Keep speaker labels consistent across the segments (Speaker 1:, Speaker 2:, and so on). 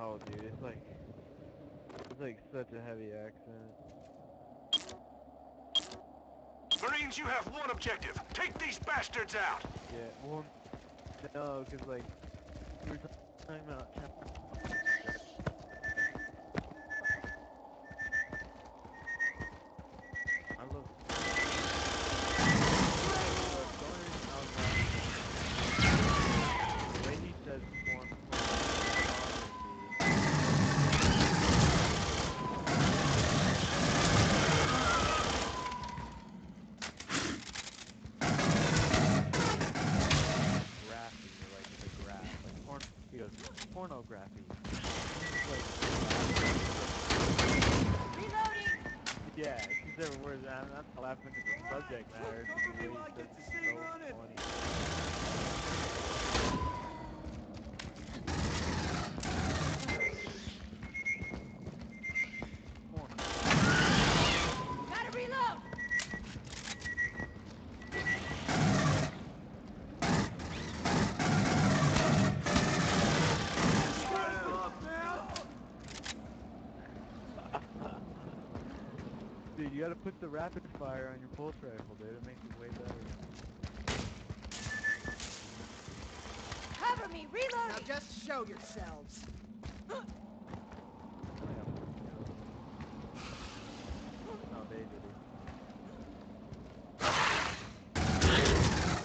Speaker 1: Oh, dude, it's like it's like such a heavy accent.
Speaker 2: Marines, you have one objective. Take these bastards out.
Speaker 1: Yeah, well, no, cause like we were talking about. I love. The only reason I was laughing, the way he says porn, pornography. graphy, or like the graph, like porn, he goes,
Speaker 3: Reloading!
Speaker 1: yeah, it's just different words, I'm not laughing at the subject matter. Porn.
Speaker 3: Gotta reload!
Speaker 1: Dude, you gotta put the rapid fire on your pulse rifle, dude, it makes it way better.
Speaker 3: Cover me!
Speaker 4: Now just show yourselves.
Speaker 1: Oh, No, they did it.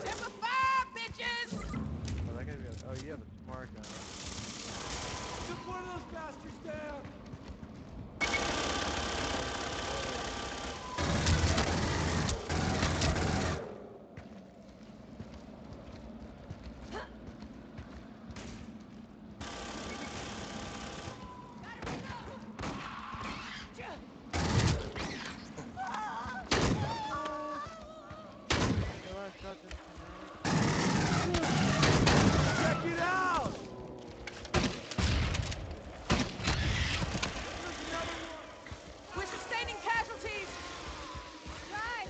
Speaker 3: Number five, bitches!
Speaker 1: Oh, that guy's got, oh, you have a smart gun.
Speaker 5: Took one of those bastards down!
Speaker 1: Well, I shot them
Speaker 5: Check it out!
Speaker 3: We're sustaining casualties! Right!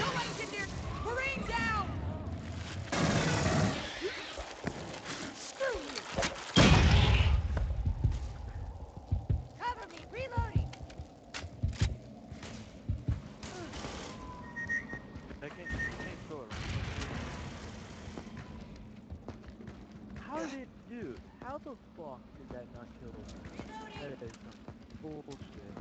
Speaker 3: Nobody's in there! Marine down! Screw you! Cover me! Reloading!
Speaker 1: That can't, you can't throw it around. How did it, dude? How the fuck did that not kill him? That is some bullshit.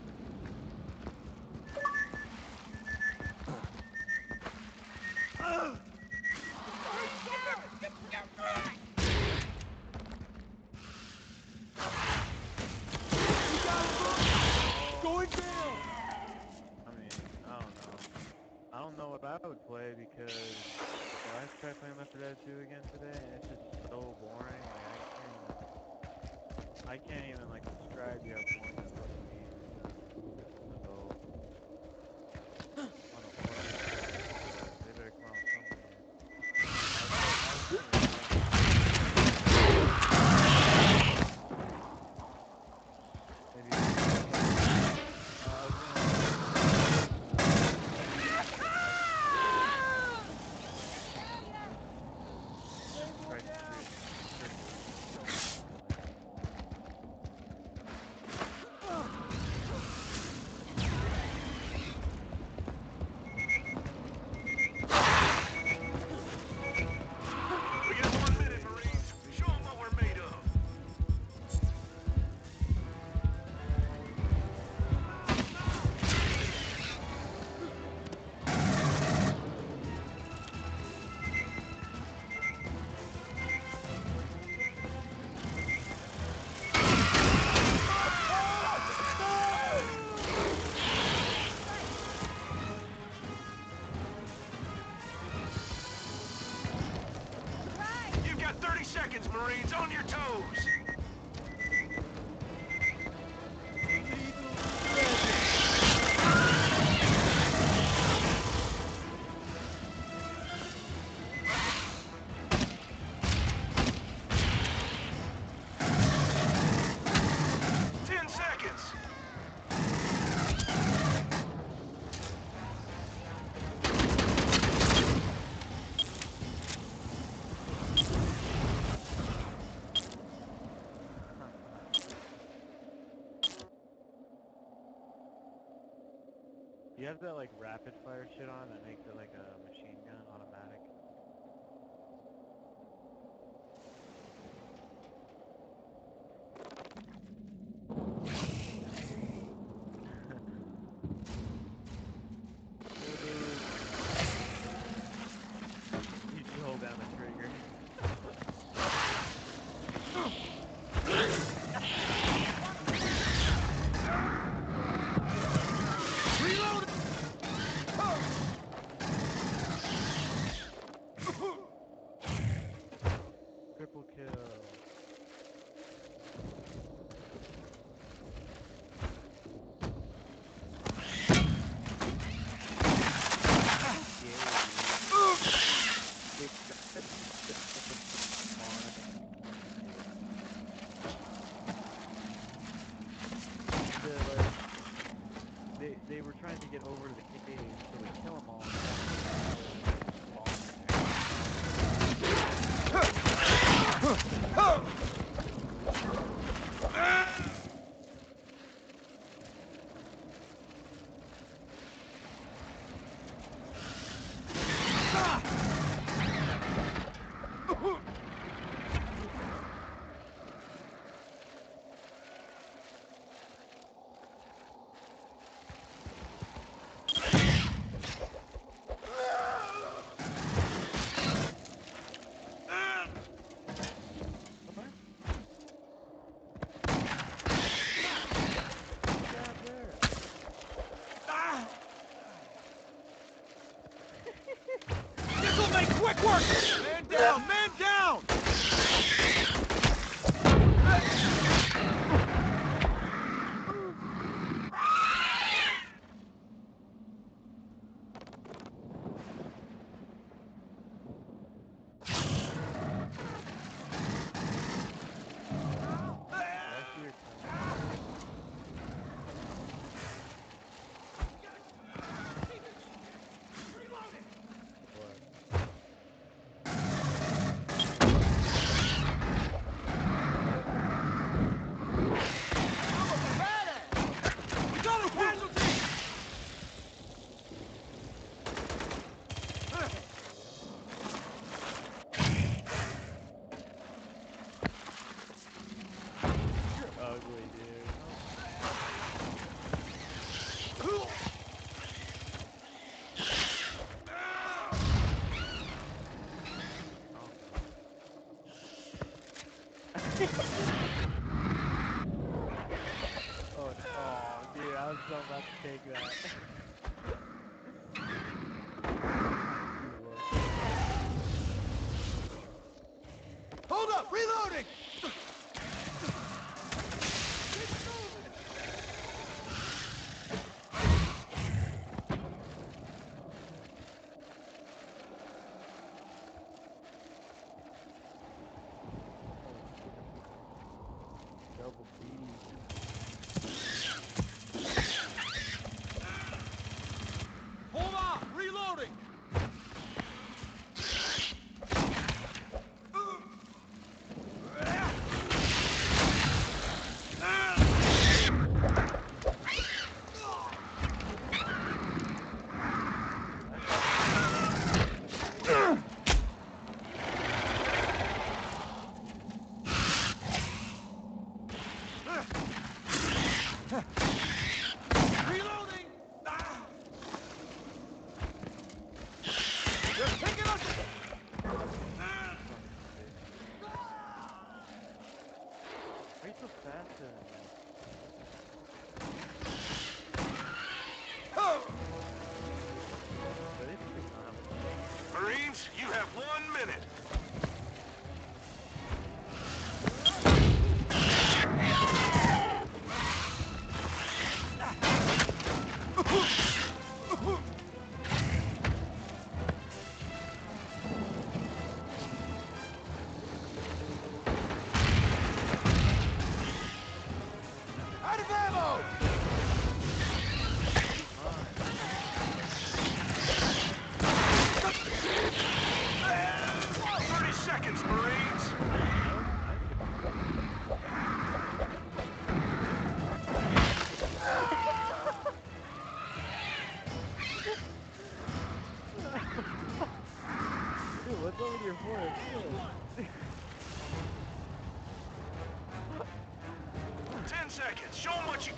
Speaker 5: Going down!
Speaker 1: I mean, I don't know. I don't know I would play because I tried playing Left 4 Dead 2 again today, and it's just so boring. Like I can't even, like describe you how boring fucking you have that like rapid fire shit on that makes it like a machine gun?
Speaker 5: Mississippi work!
Speaker 1: oh, oh, dude, I was so about to take that.
Speaker 5: Hold up! Reloading!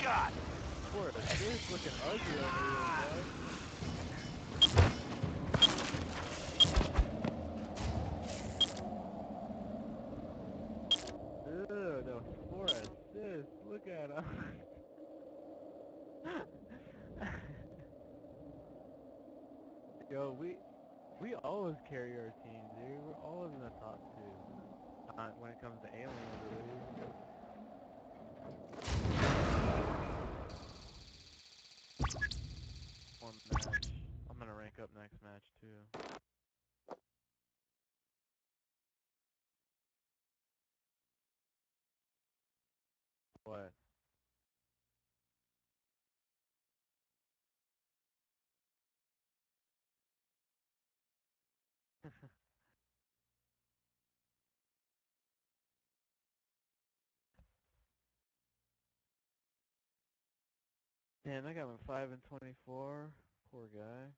Speaker 2: Them what you got.
Speaker 1: Looking ugly over here, this, look at him. Yo, we we always carry our team, dude. We're always in the top two. Uh, when it comes to aliens, least. One match. I'm gonna rank up next match too. What? Damn, I got him 5 and 24. Poor guy.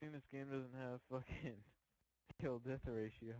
Speaker 1: Think this game doesn't have fucking kill death ratio.